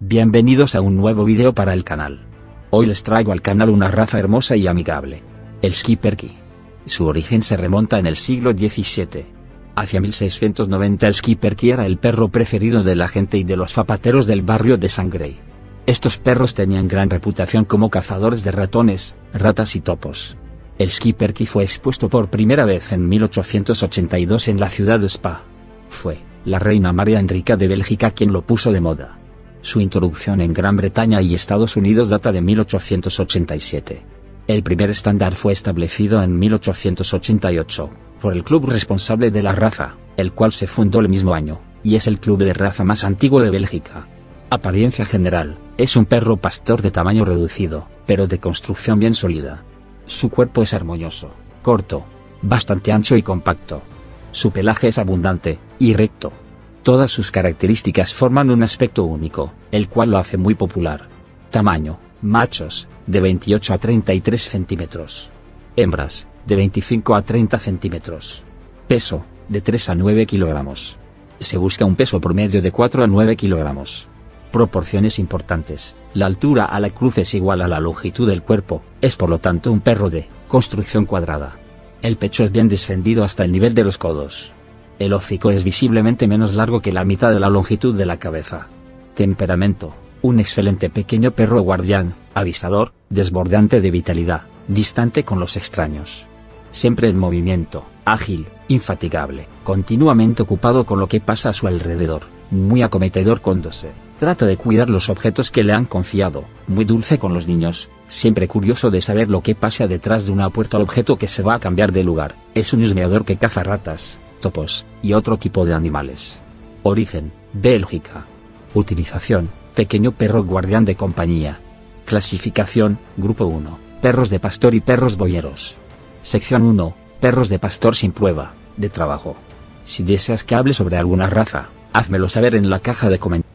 Bienvenidos a un nuevo video para el canal. Hoy les traigo al canal una raza hermosa y amigable. El Schipperke. Su origen se remonta en el siglo XVII. Hacia 1690 el Schipperke era el perro preferido de la gente y de los zapateros del barrio de Sangre. Estos perros tenían gran reputación como cazadores de ratones, ratas y topos. El Schipperke fue expuesto por primera vez en 1882 en la ciudad de Spa. Fue la reina María Enrica de Bélgica quien lo puso de moda. Su introducción en Gran Bretaña y Estados Unidos data de 1887. El primer estándar fue establecido en 1888, por el club responsable de la raza, el cual se fundó el mismo año, y es el club de raza más antiguo de Bélgica. Apariencia general, es un perro pastor de tamaño reducido, pero de construcción bien sólida. Su cuerpo es armonioso, corto, bastante ancho y compacto. Su pelaje es abundante, y recto. Todas sus características forman un aspecto único, el cual lo hace muy popular. Tamaño, machos, de 28 a 33 centímetros. Hembras, de 25 a 30 centímetros. Peso, de 3 a 9 kilogramos. Se busca un peso promedio de 4 a 9 kilogramos. Proporciones importantes, la altura a la cruz es igual a la longitud del cuerpo, es por lo tanto un perro de construcción cuadrada. El pecho es bien descendido hasta el nivel de los codos. El hocico es visiblemente menos largo que la mitad de la longitud de la cabeza. Temperamento, un excelente pequeño perro guardián, avisador, desbordante de vitalidad, distante con los extraños. Siempre en movimiento, ágil, infatigable, continuamente ocupado con lo que pasa a su alrededor, muy acometedor cuando se trata de cuidar los objetos que le han confiado, muy dulce con los niños, siempre curioso de saber lo que pasa detrás de una puerta al objeto que se va a cambiar de lugar, es un husmeador que caza ratas, y otro tipo de animales. Origen, Bélgica. Utilización, pequeño perro guardián de compañía. Clasificación, Grupo 1, perros de pastor y perros boyeros. Sección 1, perros de pastor sin prueba, de trabajo. Si deseas que hable sobre alguna raza, házmelo saber en la caja de comentarios.